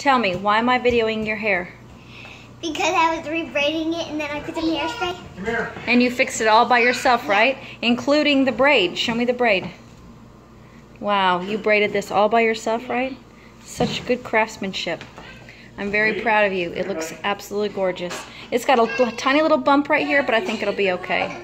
Tell me, why am I videoing your hair? Because I was rebraiding it and then I put some hairspray. Come here. And you fixed it all by yourself, right? Including the braid. Show me the braid. Wow, you braided this all by yourself, right? Such good craftsmanship. I'm very proud of you. It looks absolutely gorgeous. It's got a tiny little bump right here, but I think it'll be okay.